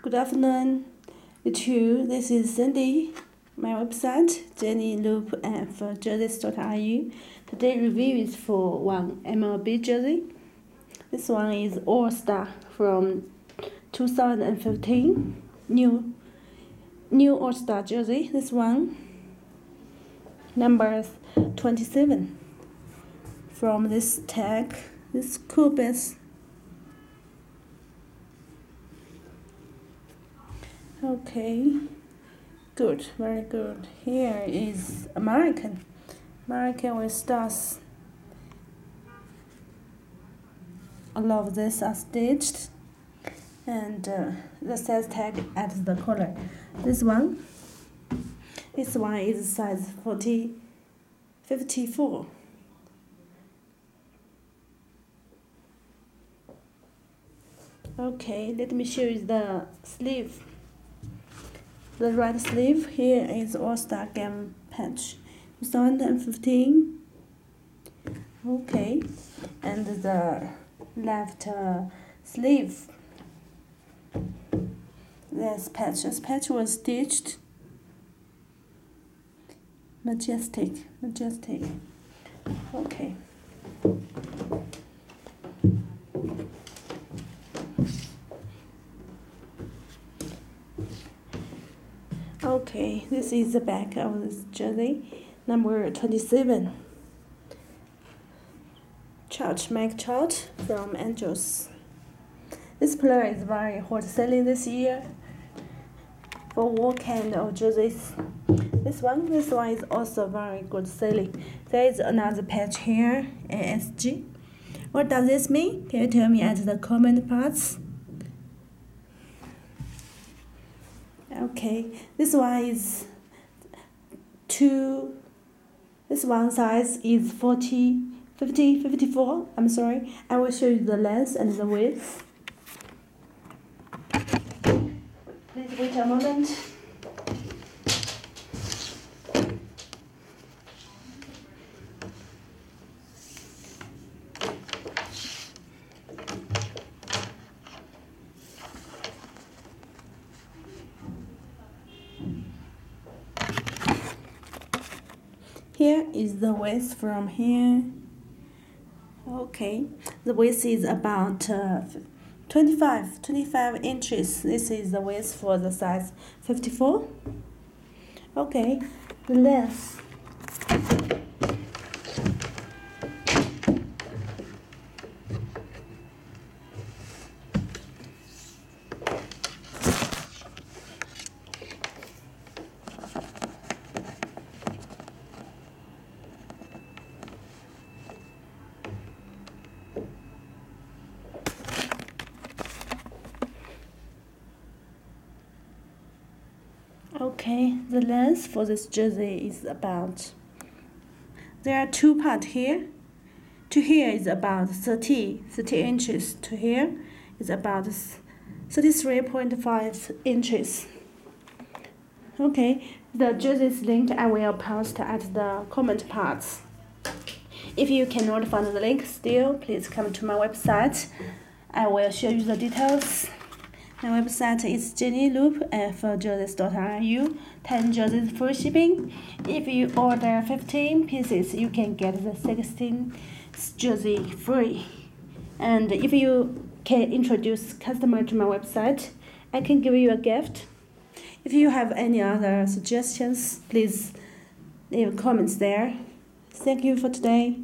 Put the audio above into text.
Good afternoon to. This is Cindy. My website, Jenny Loop and for jerseys.ru. Today review is for one MLB jersey. This one is All Star from 2015. New new All Star jersey. This one number 27 from this tag. This cool base Okay, good, very good. Here is American. American with stars. All of this are stitched and uh, the size tag at the collar. This one, this one is size 40, 54. Okay, let me show you the sleeve. The right sleeve here is All-Star Game patch. 2015. Okay. And the left uh, sleeve. This patch. This patch was stitched. Majestic. Majestic. Okay. Okay, this is the back of this jersey, number 27. Trout, Mike Trout from Angels. This player is very hot selling this year for all kind of jerseys. This one, this one is also very good selling. There is another patch here, ASG. What does this mean? Can you tell me at the comment parts? Okay this one is two this one size is 40 50 54 i'm sorry. I will show you the length and the width. Please wait a moment Here is the width from here. Okay, the width is about uh, 25, 25 inches. This is the width for the size 54. Okay, the length Okay, the length for this jersey is about, there are two parts here. To here is about 30, 30 inches. To here is about 33.5 inches. Okay, the jersey's link I will post at the comment parts. If you cannot find the link still, please come to my website. I will show you the details. My website is jennyloop at uh, jerseys.ru. 10 jerseys free shipping. If you order 15 pieces, you can get the 16 jersey free. And if you can introduce customer to my website, I can give you a gift. If you have any other suggestions, please leave comments there. Thank you for today.